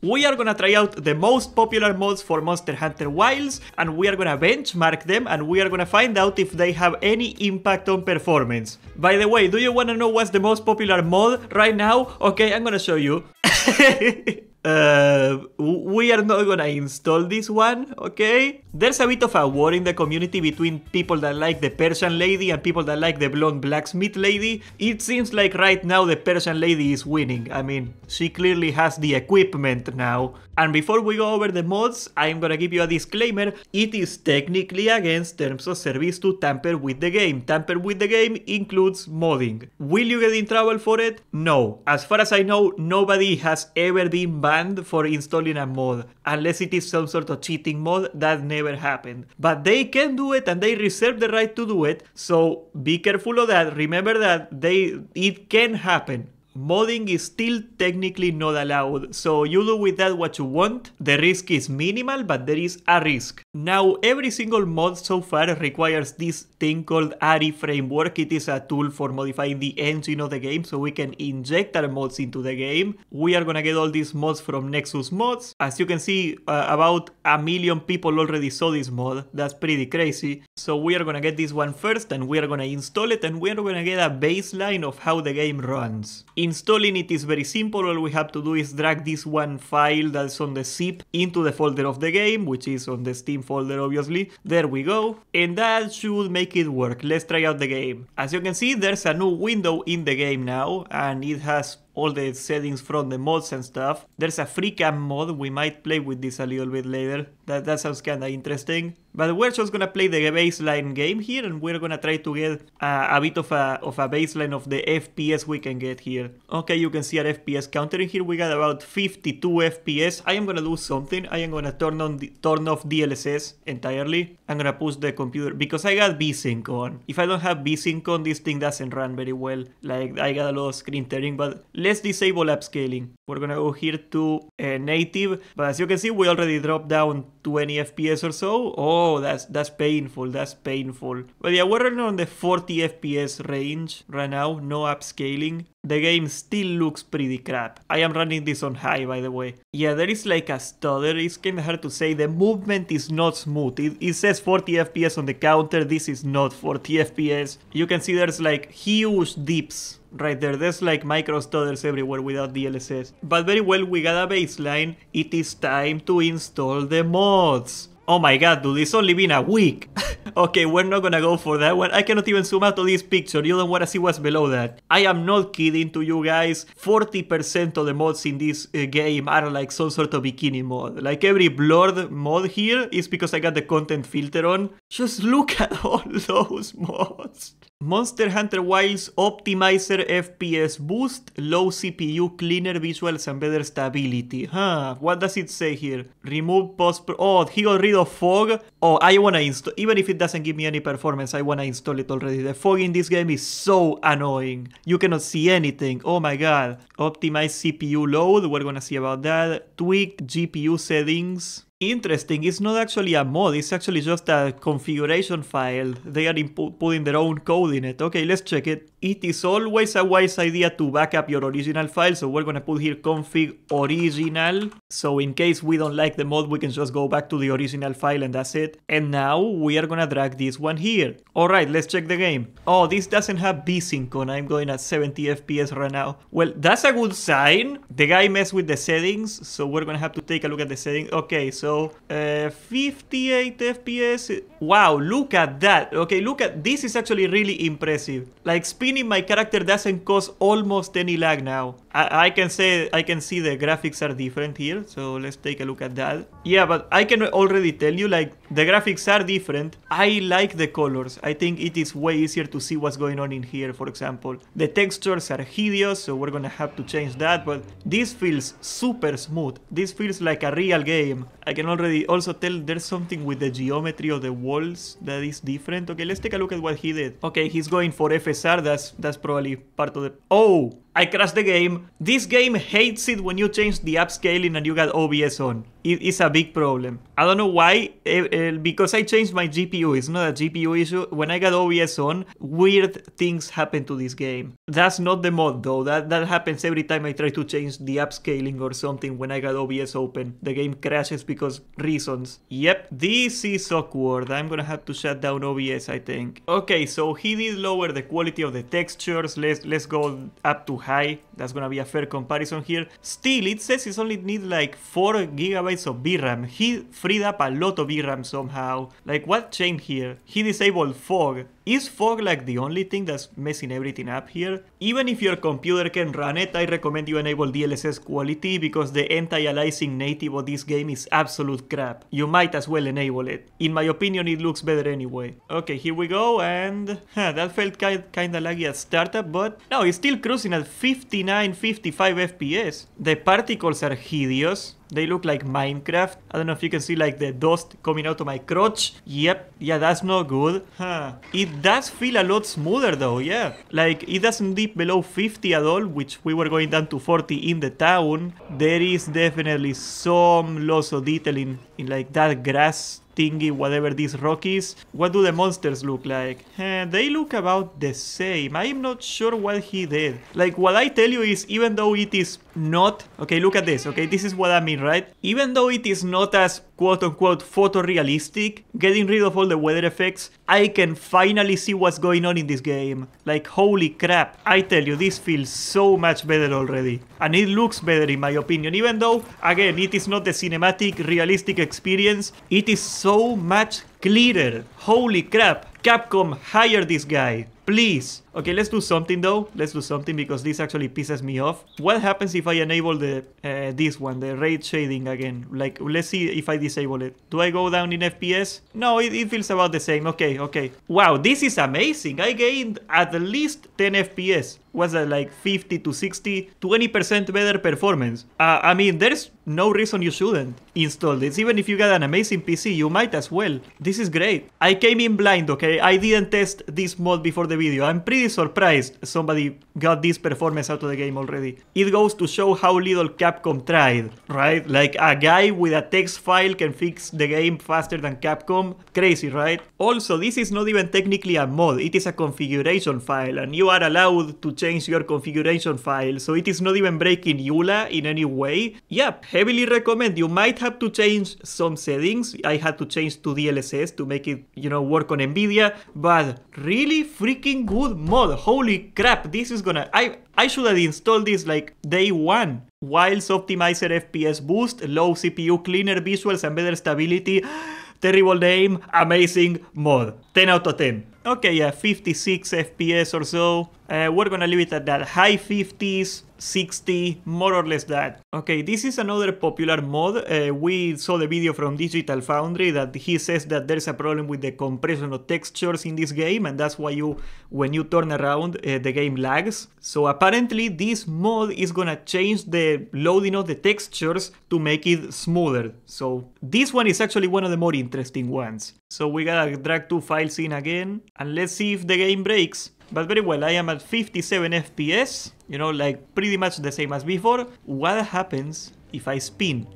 We are gonna try out the most popular mods for Monster Hunter Wilds and we are gonna benchmark them and we are gonna find out if they have any impact on performance. By the way, do you wanna know what's the most popular mod right now? Okay, I'm gonna show you. Uh, we are not gonna install this one, okay? There's a bit of a war in the community between people that like the Persian lady and people that like the blonde blacksmith lady. It seems like right now the Persian lady is winning. I mean, she clearly has the equipment now. And before we go over the mods, I'm gonna give you a disclaimer. It is technically against terms of service to tamper with the game. Tamper with the game includes modding. Will you get in trouble for it? No. As far as I know, nobody has ever been banned for installing a mod. Unless it is some sort of cheating mod, that never happened. But they can do it and they reserve the right to do it. So be careful of that. Remember that they it can happen modding is still technically not allowed, so you do with that what you want. The risk is minimal, but there is a risk. Now, every single mod so far requires this thing called RE Framework. It is a tool for modifying the engine of the game, so we can inject our mods into the game. We are gonna get all these mods from Nexus Mods. As you can see, uh, about a million people already saw this mod. That's pretty crazy. So we are gonna get this one first, and we are gonna install it, and we are gonna get a baseline of how the game runs. Installing it is very simple, all we have to do is drag this one file that's on the zip into the folder of the game, which is on the Steam folder obviously. There we go, and that should make it work. Let's try out the game. As you can see, there's a new window in the game now, and it has all the settings from the mods and stuff. There's a free cam mod, we might play with this a little bit later. That, that sounds kinda interesting. But we're just gonna play the baseline game here and we're gonna try to get uh, a bit of a, of a baseline of the FPS we can get here. Okay, you can see our FPS counter in here. We got about 52 FPS. I am gonna do something. I am gonna turn on the, turn off DLSS entirely. I'm gonna push the computer because I got VSync on. If I don't have VSync on, this thing doesn't run very well. Like I got a lot of screen tearing, but let's disable upscaling. We're gonna go here to uh, native, but as you can see, we already dropped down 20 FPS or so. Oh, that's that's painful. That's painful. But yeah, we're running on the 40 FPS range right now. No upscaling. The game still looks pretty crap. I am running this on high, by the way. Yeah, there is like a stutter. It's kinda hard to say. The movement is not smooth. It, it says 40 FPS on the counter. This is not 40 FPS. You can see there's like huge dips right there. There's like micro stutters everywhere without DLSS. But very well, we got a baseline. It is time to install the mods. Oh my god, dude, it's only been a week. okay, we're not gonna go for that one. I cannot even zoom out to this picture. You don't wanna see what's below that. I am not kidding to you guys. 40% of the mods in this uh, game are like some sort of bikini mod. Like every blurred mod here is because I got the content filter on. Just look at all those mods. Monster Hunter Wilds Optimizer FPS Boost, low CPU, cleaner visuals and better stability. Huh, what does it say here? Remove post... pro Oh, he got rid of fog. Oh, I wanna install... Even if it doesn't give me any performance, I wanna install it already. The fog in this game is so annoying. You cannot see anything. Oh my god. Optimize CPU load, we're gonna see about that. Tweak GPU settings. Interesting, it's not actually a mod, it's actually just a configuration file. They are putting their own code in it. Okay, let's check it. It is always a wise idea to back up your original file, so we're gonna put here config original. So in case we don't like the mod, we can just go back to the original file and that's it. And now we are gonna drag this one here. Alright, let's check the game. Oh, this doesn't have VSync on, I'm going at 70 FPS right now. Well, that's a good sign. The guy messed with the settings, so we're gonna have to take a look at the settings. Okay, so uh, 58 FPS. Wow, look at that. Okay, look at, this is actually really impressive. Like spinning my character doesn't cause almost any lag now. I, I can say, I can see the graphics are different here, so let's take a look at that. Yeah, but I can already tell you, like, the graphics are different. I like the colors. I think it is way easier to see what's going on in here, for example. The textures are hideous, so we're gonna have to change that, but this feels super smooth. This feels like a real game. I can already also tell there's something with the geometry of the walls that is different. Okay, let's take a look at what he did. Okay, he's going for FSR, that's probably part of the... Oh! I crashed the game. This game hates it when you change the upscaling and you got OBS on. It is a big problem. I don't know why, uh, because I changed my GPU. It's not a GPU issue. When I got OBS on, weird things happen to this game. That's not the mod though. That that happens every time I try to change the upscaling or something when I got OBS open. The game crashes because reasons. Yep, this is awkward. I'm gonna have to shut down OBS, I think. Okay, so he did lower the quality of the textures. Let's let's go up to high. That's gonna be a fair comparison here. Still, it says it only needs like 4 gigabytes of VRAM. He freed up a lot of VRAM somehow. Like what changed here? He disabled fog. Is fog like the only thing that's messing everything up here? Even if your computer can run it, I recommend you enable DLSS quality because the anti-aliasing native of this game is absolute crap. You might as well enable it. In my opinion, it looks better anyway. Okay, here we go, and huh, that felt kind kinda laggy at startup, but no, it's still cruising at 59, 55 FPS. The particles are hideous. They look like Minecraft. I don't know if you can see like the dust coming out of my crotch. Yep, yeah, that's not good. Huh. It does feel a lot smoother though, yeah. Like it doesn't dip below 50 at all, which we were going down to 40 in the town. There is definitely some loss of detail in, in like that grass thingy, whatever this rock is. What do the monsters look like? Eh, they look about the same. I'm not sure what he did. Like, what I tell you is, even though it is not... Okay, look at this, okay? This is what I mean, right? Even though it is not as quote-unquote photorealistic, getting rid of all the weather effects, I can finally see what's going on in this game. Like, holy crap. I tell you, this feels so much better already. And it looks better in my opinion, even though, again, it is not the cinematic, realistic experience. It is so much clearer. Holy crap. Capcom, hire this guy. Please. Okay, let's do something though. Let's do something because this actually pisses me off. What happens if I enable the uh, this one, the ray shading again? Like, let's see if I disable it. Do I go down in FPS? No, it, it feels about the same. Okay, okay. Wow, this is amazing. I gained at least 10 FPS. Was that like 50 to 60? 20% better performance. Uh, I mean, there's no reason you shouldn't install this. Even if you got an amazing PC, you might as well. This is great. I came in blind, okay? I didn't test this mod before the video. I'm pretty surprised somebody got this performance out of the game already. It goes to show how little Capcom tried, right? Like a guy with a text file can fix the game faster than Capcom. Crazy, right? Also, this is not even technically a mod. It is a configuration file and you are allowed to change your configuration file. So it is not even breaking EULA in any way. Yep, heavily recommend. You might have to change some settings. I had to change to DLSS to make it, you know, work on NVIDIA. But really freaking good mod. Holy crap, this is gonna... I, I should have installed this like day one. Wilds optimizer FPS boost, low CPU, cleaner visuals and better stability. Terrible name, amazing mod. 10 out of 10. Okay, yeah, 56 FPS or so. Uh, we're gonna leave it at that. High 50s, 60, more or less that. Okay, this is another popular mod. Uh, we saw the video from Digital Foundry that he says that there's a problem with the compression of textures in this game and that's why you, when you turn around, uh, the game lags. So apparently this mod is gonna change the loading of the textures to make it smoother. So this one is actually one of the more interesting ones. So we gotta drag two files in again and let's see if the game breaks. But very well, I am at 57 FPS, you know, like pretty much the same as before. What happens if I spin?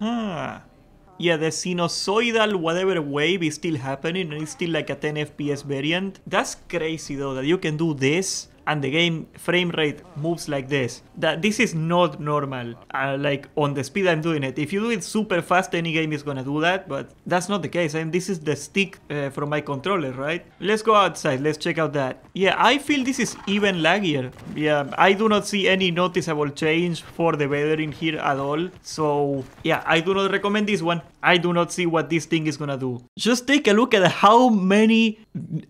Ah, yeah, the sinusoidal whatever wave is still happening and it's still like a 10 FPS variant. That's crazy though, that you can do this and the game frame rate moves like this. That this is not normal, uh, like on the speed I'm doing it. If you do it super fast, any game is gonna do that, but that's not the case. I mean, this is the stick uh, from my controller, right? Let's go outside, let's check out that. Yeah, I feel this is even laggier. Yeah, I do not see any noticeable change for the better in here at all. So yeah, I do not recommend this one. I do not see what this thing is gonna do. Just take a look at how many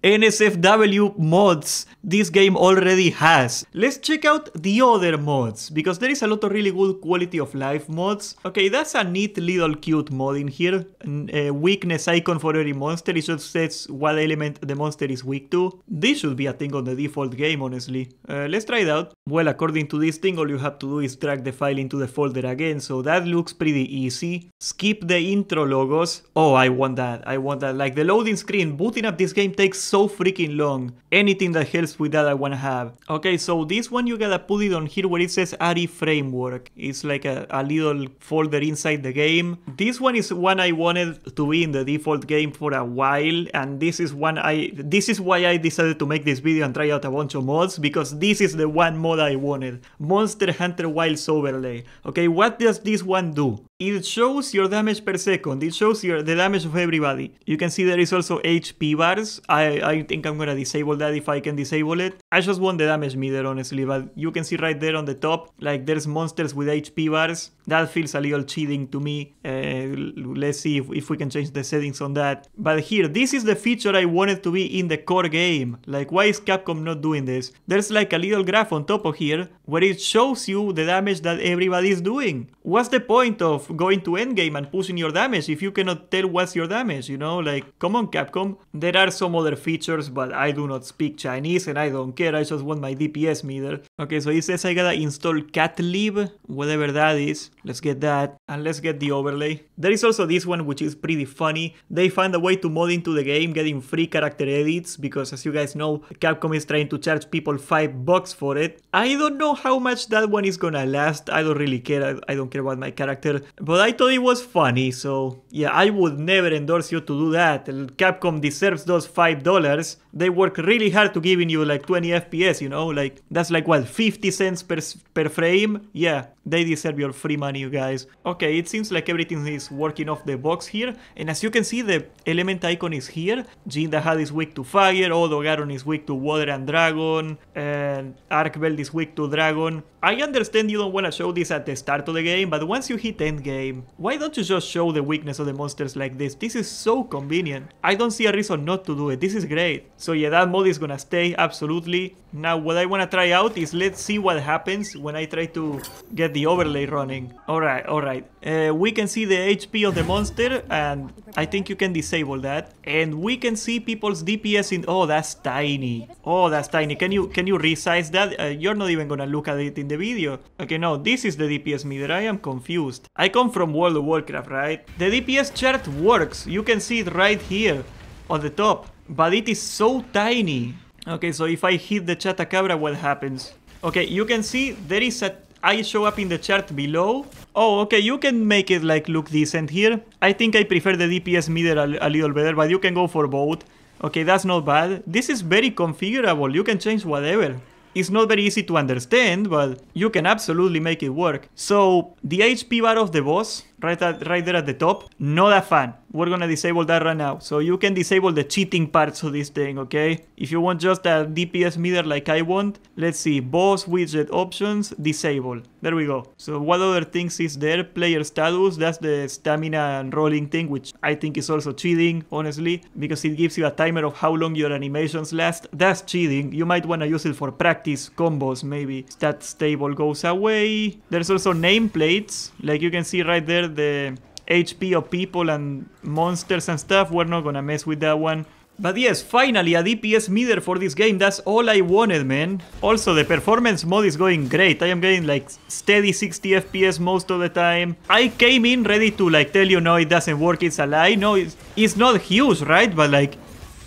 NSFW mods this game already has. Let's check out the other mods, because there is a lot of really good quality of life mods. Okay, that's a neat little cute mod in here. A weakness icon for every monster, it just says what element the monster is weak to. This should be a thing on the default game, honestly. Uh, let's try it out. Well, according to this thing, all you have to do is drag the file into the folder again, so that looks pretty easy. Skip the intro logos. Oh, I want that, I want that. Like the loading screen, booting up this game takes so freaking long. Anything that helps with that I wanna have. Okay, so this one you gotta put it on here where it says RE Framework. It's like a, a little folder inside the game. This one is one I wanted to be in the default game for a while, and this is one I this is why I decided to make this video and try out a bunch of mods, because this is the one mod I wanted. Monster Hunter Wilds overlay. Okay, what does this one do? It shows your damage per second. It shows your the damage of everybody. You can see there is also HP bars. I, I think I'm gonna disable that if I can disable it. I just want the damage meter honestly, but you can see right there on the top, like there's monsters with HP bars. That feels a little cheating to me. Uh, let's see if, if we can change the settings on that. But here, this is the feature I wanted to be in the core game. Like why is Capcom not doing this? There's like a little graph on top of here where it shows you the damage that everybody is doing. What's the point of going to endgame and pushing your damage if you cannot tell what's your damage, you know? Like, come on Capcom. There are some other features, but I do not speak Chinese and I don't care, I just want my DPS meter. Okay, so it says I gotta install catlib, whatever that is. Let's get that, and let's get the overlay. There is also this one which is pretty funny. They find a way to mod into the game getting free character edits, because as you guys know, Capcom is trying to charge people 5 bucks for it. I don't know how much that one is gonna last, I don't really care, I, don't care about my character, but I thought it was funny, so yeah, I would never endorse you to do that. Capcom deserves those $5. They work really hard to giving you like 20 FPS, you know, like that's like what, 50 cents per, per frame? Yeah, they deserve your free money, you guys. Okay, it seems like everything is working off the box here, and as you can see, the element icon is here. Jin Dahaad is weak to fire, Odogaron is weak to water and dragon, and Arkveld is weak to dragon. I understand you don't want to show this at the start of the game, but once you hit endgame, why don't you just show the weakness of the monsters like this? This is so convenient. I don't see a reason not to do it. This is great. So yeah, that mod is gonna stay, absolutely. Now, what I want to try out is let's see what happens when I try to get the overlay running. Alright, alright. Uh, we can see the HP of the monster, and I think you can disable that. And we can see people's DPS in... Oh, that's tiny. Oh, that's tiny. Can you can you resize that? Uh, you're not even gonna look at it in the video. Okay, no, this is the DPS meter. I am confused. I come from World of Warcraft, right? The DPS chart works. You can see it right here on the top. But it is so tiny. Okay, so if I hit the Chatacabra, what happens? Okay, you can see there is a I show up in the chart below. Oh, okay, you can make it like look decent here. I think I prefer the DPS meter a, a little better, but you can go for both. Okay, that's not bad. This is very configurable. You can change whatever. It's not very easy to understand, but you can absolutely make it work. So, the HP bar of the boss, right, at, right there at the top, not a fan. We're gonna disable that right now. So you can disable the cheating parts of this thing, okay? If you want just a DPS meter like I want, let's see, boss widget options, disable. There we go. So what other things is there? Player status, that's the stamina and rolling thing, which I think is also cheating, honestly, because it gives you a timer of how long your animations last. That's cheating. You might want to use it for practice combos, maybe. Stat table goes away. There's also nameplates, like you can see right there, the HP of people and monsters and stuff. We're not gonna mess with that one. But yes, finally a DPS meter for this game, that's all I wanted, man. Also, the performance mode is going great. I am getting like steady 60 FPS most of the time. I came in ready to like tell you, no, it doesn't work, it's a lie. No, it's, it's not huge, right? But like,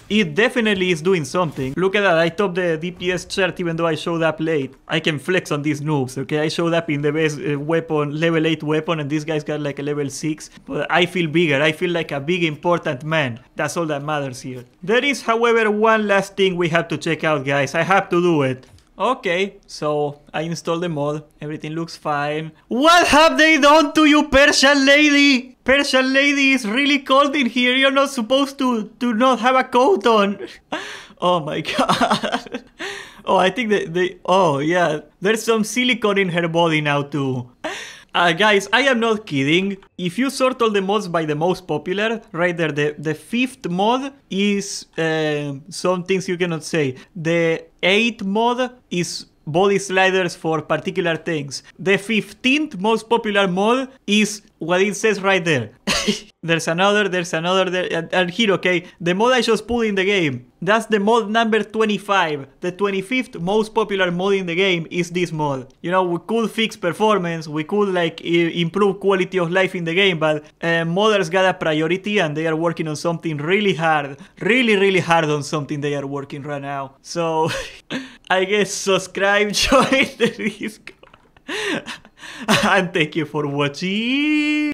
it definitely is doing something. Look at that, I topped the DPS chart even though I showed up late. I can flex on these noobs, okay? I showed up in the best uh, weapon, level 8 weapon, and this guy's got like a level 6. But I feel bigger, I feel like a big important man. That's all that matters here. There is, however, one last thing we have to check out, guys. I have to do it. Okay, so I installed the mod. Everything looks fine. What have they done to you, Persian lady? Persian lady is really cold in here. You're not supposed to, to not have a coat on. oh my god. oh, I think that they... Oh, yeah. There's some silicone in her body now too. Uh, guys, I am not kidding. If you sort all the mods by the most popular, right there, the, the fifth mod is uh, some things you cannot say. The eighth mod is body sliders for particular things. The 15th most popular mod is what it says right there. there's another, there's another, there, and, and here, okay, the mod I just put in the game. That's the mod number 25. The 25th most popular mod in the game is this mod. You know, we could fix performance, we could like improve quality of life in the game, but uh, modders got a priority and they are working on something really hard. Really, really hard on something they are working right now. So, I guess subscribe, join the Discord. and thank you for watching.